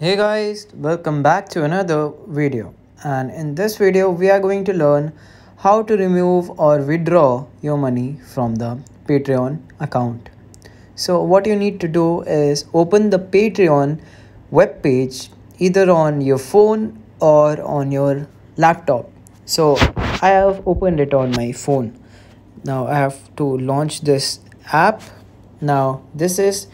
Hey guys, welcome back to another video. And in this video, we are going to learn how to remove or withdraw your money from the Patreon account. So what you need to do is open the Patreon web page either on your phone or on your laptop. So I have opened it on my phone. Now I have to launch this app. Now this is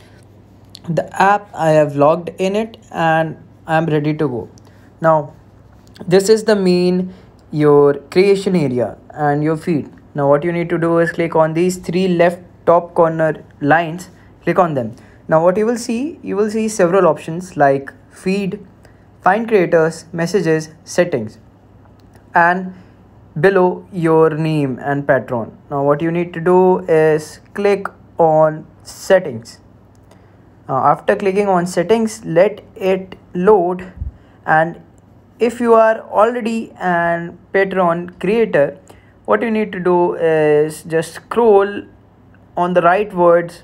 the app i have logged in it and i'm ready to go. Now this is the main your creation area and your feed. Now what you need to do is click on these three left top corner lines click on them. Now what you will see you will see several options like feed find creators messages settings and below your name and patron. Now what you need to do is click on settings uh, after clicking on settings let it load. And if you are already an patreon creator what you need to do is just scroll on the right words.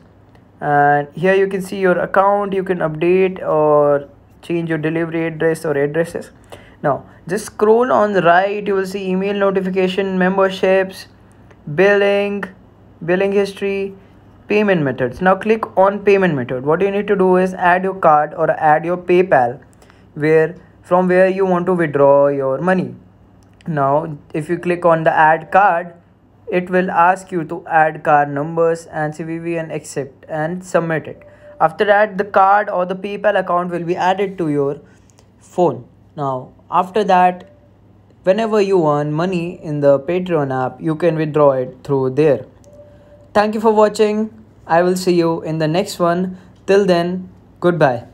And here you can see your account. You can update or change your delivery address or addresses. Now just scroll on the right. You will see email notification memberships billing billing history payment methods. Now click on payment method. What you need to do is add your card or add your paypal where from where you want to withdraw your money. Now if you click on the add card it will ask you to add card numbers and cvv and accept and submit it. After that the card or the paypal account will be added to your phone. Now after that whenever you earn money in the patreon app you can withdraw it through there. Thank you for watching I will see you in the next one. Till then, goodbye.